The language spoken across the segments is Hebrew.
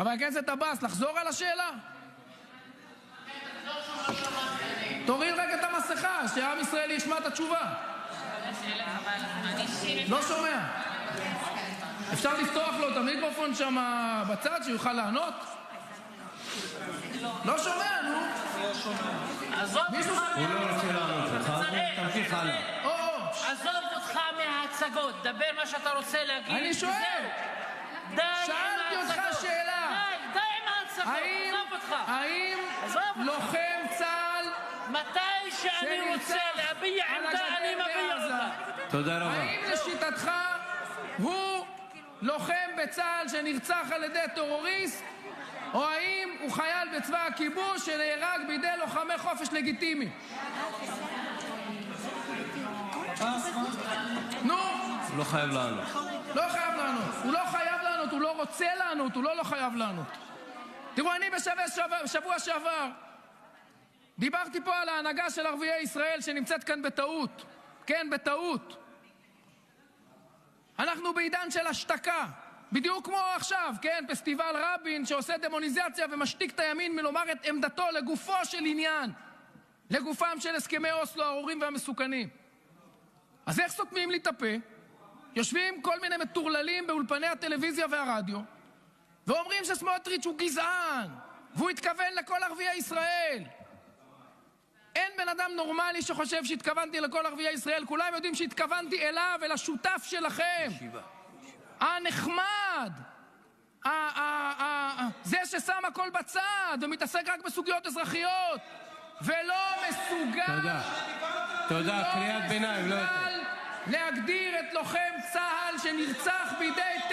חבר הכנסת עבאס, לחזור על השאלה? תוריד רגע את המסכה, שעם ישראל ישמע את התשובה. לא שומע. אפשר לפתוח לו את המיקרופון שם בצד, שיוכל לענות? לא שומע, נו. לא עזוב אותך מההצגות, דבר מה שאתה רוצה להגיד. אני שואל. וזהו. האם. לוחם צה"ל מתי שאני שנרצח על הגדר בעזה. רבה. האם לשיטתך הוא לוחם בצה"ל שנרצח על ידי טרוריסט, או האם הוא חייל בצבא הכיבוש שנהרג בידי לוחמי חופש לגיטימיים? נו, לא חייב לענות. לא חייב לענות. הוא לא חייב לענות, הוא לא רוצה לענות, הוא לא לא חייב לענות. אני בשבוע שעבר דיברתי פה על ההנהגה של ערביי ישראל שנמצאת כאן בטעות. כן, בטעות. אנחנו בעידן של השתקה. בדיוק כמו עכשיו, כן? פסטיבל רבין שעושה דמוניזציה ומשתיק את הימין מלומר את עמדתו לגופו של עניין, לגופם של הסכמי אוסלו הארורים והמסוכנים. אז איך סותמים לי את הפה? יושבים כל מיני מטורללים באולפני הטלוויזיה והרדיו ואומרים שסמוטריץ' הוא גזען והוא התכוון לכל ערביי ישראל. אין בן אדם נורמלי שחושב שהתכוונתי לכל ערביי ישראל, כולם יודעים שהתכוונתי אליו, אל השותף שלכם. הנחמד, זה ששם הכל בצד ומתעסק רק בסוגיות אזרחיות ולא מסוגל לא לא להגדיר את לוחם צה"ל שנרצח בידי את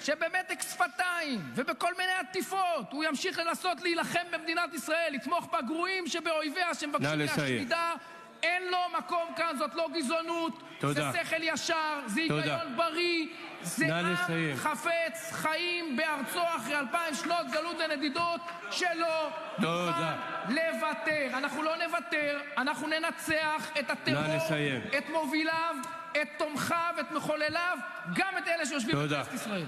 שבמתק שפתיים ובכל מיני עטיפות הוא ימשיך לנסות להילחם במדינת ישראל, לתמוך בגרועים שבאויביה שמבקשים. להשמידה, אין לו מקום כאן, זאת לא גזענות. זה שכל ישר, זה. היגיון בריא, זה עם לסיים. חפץ חיים בארצו אחרי אלפיים שנות גלות ונדידות שלא. מוכן לוותר. אנחנו לא נוותר, אנחנו ננצח את הטרור. את מוביליו, את תומכיו, את מחולליו, גם את אלה שיושבים. בכנסת ישראל.